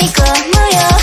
に込むよ